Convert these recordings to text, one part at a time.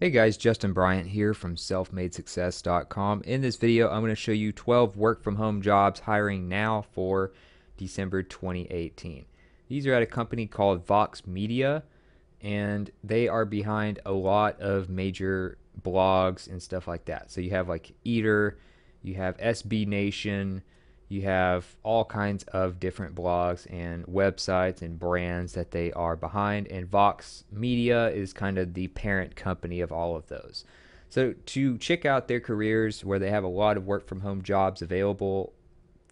Hey guys, Justin Bryant here from selfmadesuccess.com. In this video, I'm going to show you 12 work from home jobs hiring now for December 2018. These are at a company called Vox Media, and they are behind a lot of major blogs and stuff like that. So you have like Eater, you have SB Nation, you have all kinds of different blogs and websites and brands that they are behind, and Vox Media is kind of the parent company of all of those. So, to check out their careers where they have a lot of work from home jobs available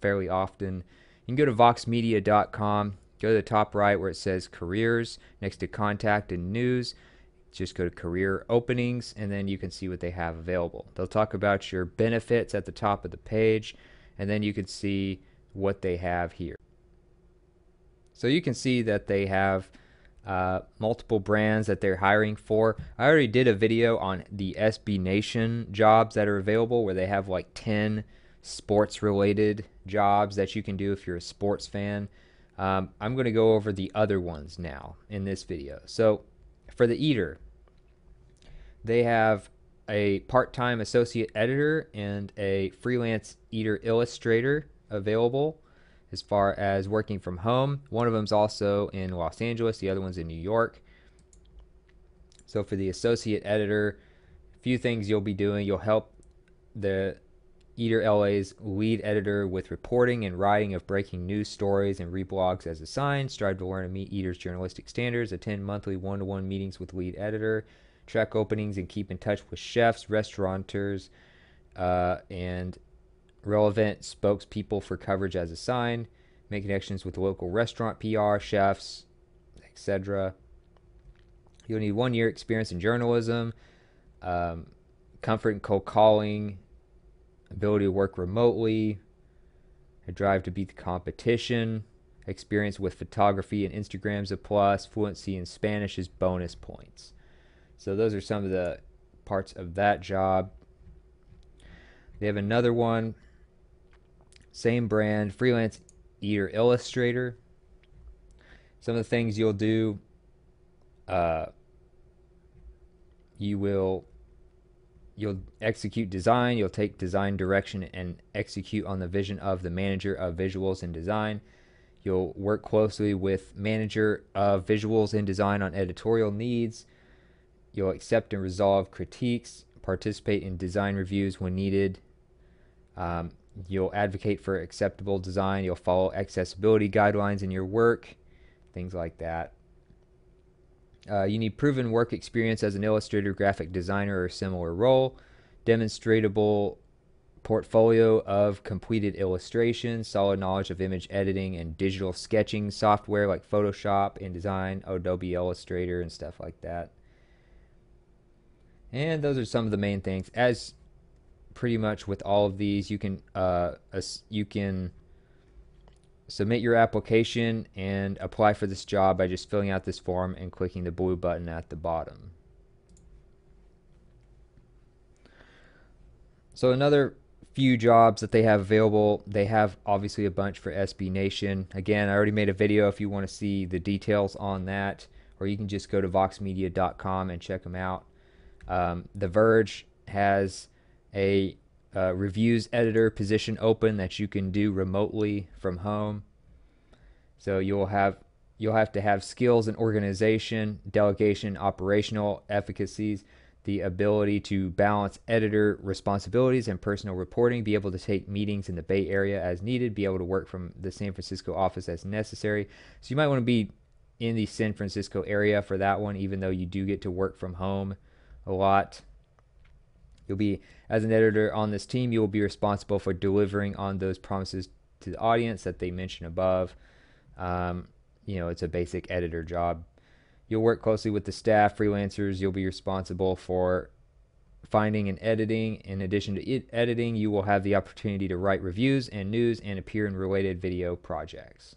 fairly often, you can go to voxmedia.com, go to the top right where it says careers next to contact and news. Just go to career openings and then you can see what they have available. They'll talk about your benefits at the top of the page and then you can see what they have here. So you can see that they have uh, multiple brands that they're hiring for. I already did a video on the SB Nation jobs that are available where they have like 10 sports related jobs that you can do if you're a sports fan. Um, I'm going to go over the other ones now in this video. So for the Eater, they have a part time associate editor and a freelance Eater illustrator available as far as working from home. One of them is also in Los Angeles, the other one's in New York. So for the associate editor, a few things you'll be doing. You'll help the Eater LA's lead editor with reporting and writing of breaking news stories and reblogs as assigned. Strive to learn and meet Eater's journalistic standards. Attend monthly one to one meetings with lead editor track openings and keep in touch with chefs, restaurateurs, uh, and relevant spokespeople for coverage as assigned. Make connections with local restaurant PR, chefs, etc. You'll need one year experience in journalism, um, comfort in cold calling, ability to work remotely, a drive to beat the competition, experience with photography and Instagram's a plus, fluency in Spanish is bonus points. So those are some of the parts of that job. They have another one, same brand, freelance eater illustrator. Some of the things you'll do, uh, you will you'll execute design, you'll take design direction and execute on the vision of the manager of visuals and design. You'll work closely with manager of visuals and design on editorial needs. You'll accept and resolve critiques, participate in design reviews when needed. Um, you'll advocate for acceptable design. You'll follow accessibility guidelines in your work, things like that. Uh, you need proven work experience as an illustrator, graphic designer, or similar role. Demonstrable portfolio of completed illustrations, solid knowledge of image editing and digital sketching software like Photoshop, InDesign, Adobe Illustrator, and stuff like that. And those are some of the main things. As pretty much with all of these, you can uh, you can submit your application and apply for this job by just filling out this form and clicking the blue button at the bottom. So another few jobs that they have available, they have obviously a bunch for SB Nation. Again, I already made a video if you want to see the details on that, or you can just go to voxmedia.com and check them out. Um, the Verge has a uh, reviews editor position open that you can do remotely from home. So you'll have you'll have to have skills in organization, delegation, operational efficacies, the ability to balance editor responsibilities and personal reporting, be able to take meetings in the Bay Area as needed, be able to work from the San Francisco office as necessary. So you might want to be in the San Francisco area for that one, even though you do get to work from home a lot. You'll be, as an editor on this team, you will be responsible for delivering on those promises to the audience that they mentioned above. Um, you know, it's a basic editor job. You'll work closely with the staff, freelancers. You'll be responsible for finding and editing. In addition to editing, you will have the opportunity to write reviews and news and appear in related video projects.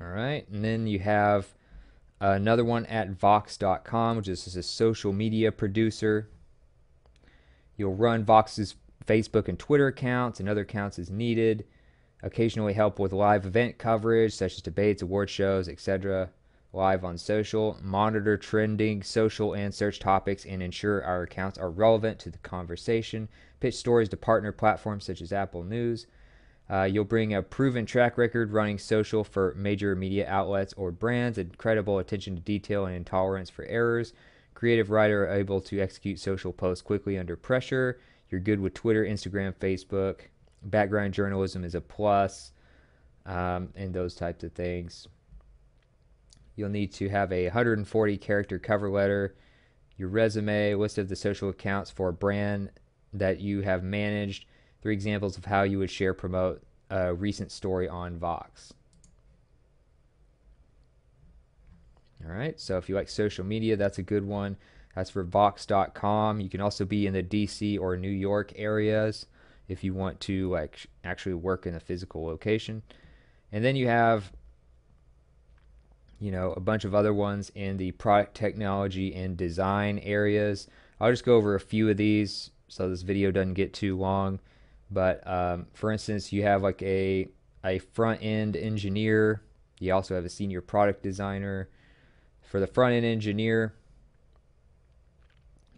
All right, and then you have another one at Vox.com, which is a social media producer. You'll run Vox's Facebook and Twitter accounts and other accounts as needed. Occasionally help with live event coverage, such as debates, award shows, etc. live on social, monitor trending social and search topics, and ensure our accounts are relevant to the conversation, pitch stories to partner platforms such as Apple News. Uh, you'll bring a proven track record running social for major media outlets or brands, incredible attention to detail and intolerance for errors. Creative writer able to execute social posts quickly under pressure. You're good with Twitter, Instagram, Facebook. Background journalism is a plus, um, and those types of things. You'll need to have a 140 character cover letter, your resume, list of the social accounts for a brand that you have managed, three examples of how you would share promote a recent story on Vox. All right, so if you like social media, that's a good one. That's for Vox.com. You can also be in the DC or New York areas if you want to like actually work in a physical location. And then you have you know, a bunch of other ones in the product technology and design areas. I'll just go over a few of these so this video doesn't get too long. But um, for instance, you have like a, a front end engineer. You also have a senior product designer. For the front end engineer,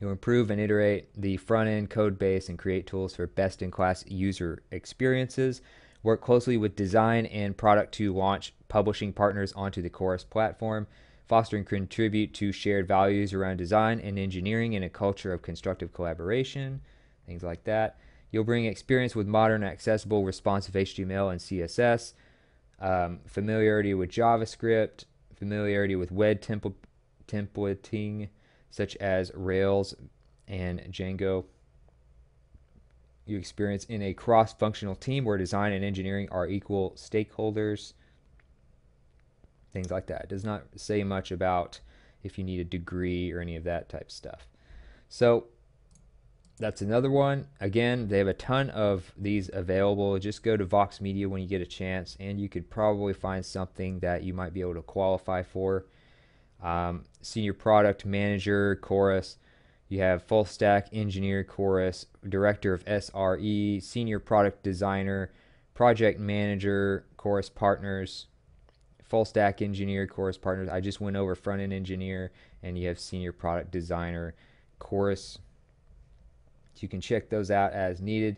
you'll improve and iterate the front end code base and create tools for best in class user experiences. Work closely with design and product to launch publishing partners onto the Chorus platform, foster and contribute to shared values around design and engineering and a culture of constructive collaboration, things like that. You'll bring experience with modern, accessible, responsive HTML and CSS, um, familiarity with JavaScript, familiarity with web temp- templating, such as Rails and Django you experience in a cross functional team where design and engineering are equal stakeholders. Things like that. It does not say much about if you need a degree or any of that type stuff. So that's another one. Again, they have a ton of these available. Just go to Vox Media when you get a chance, and you could probably find something that you might be able to qualify for. Um, senior product manager, chorus you have full stack engineer chorus, director of SRE, senior product designer, project manager, chorus partners, full stack engineer, chorus partners. I just went over front end engineer, and you have senior product designer, chorus. You can check those out as needed.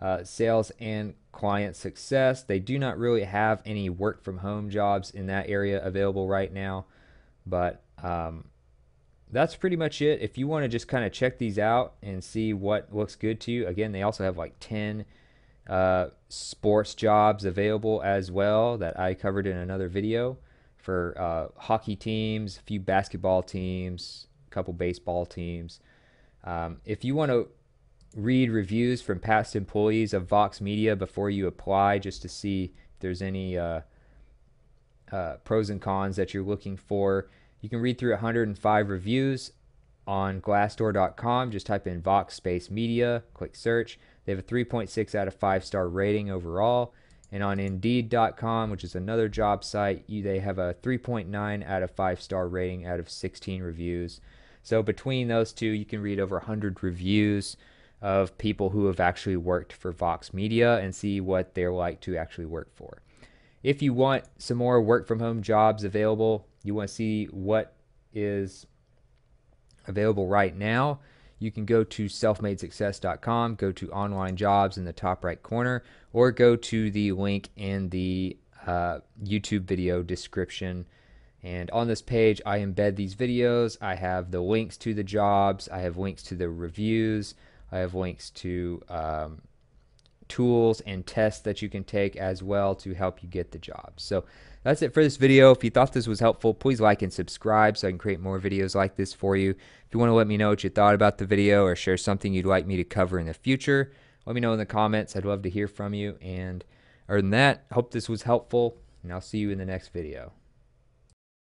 Uh, sales and client success. They do not really have any work from home jobs in that area available right now, but um, that's pretty much it. If you want to just kind of check these out and see what looks good to you, again, they also have like 10 uh, sports jobs available as well that I covered in another video for uh, hockey teams, a few basketball teams, a couple baseball teams. Um, if you want to read reviews from past employees of Vox Media before you apply, just to see if there's any uh, uh pros and cons that you're looking for, you can read through 105 reviews on glassdoor.com. Just type in Vox Space Media, click search. They have a 3.6 out of 5 star rating overall. And on Indeed.com, which is another job site, you, they have a 3.9 out of 5 star rating out of 16 reviews. So between those two, you can read over 100 reviews of people who have actually worked for Vox Media and see what they're like to actually work for. If you want some more work from home jobs available, you want to see what is available right now, you can go to selfmadesuccess.com, go to online jobs in the top right corner, or go to the link in the uh, YouTube video description. And on this page, I embed these videos. I have the links to the jobs, I have links to the reviews, I have links to um, tools and tests that you can take as well to help you get the job. So that's it for this video. If you thought this was helpful, please like and subscribe so I can create more videos like this for you. If you want to let me know what you thought about the video or share something you'd like me to cover in the future, let me know in the comments. I'd love to hear from you. And other than that, hope this was helpful, and I'll see you in the next video.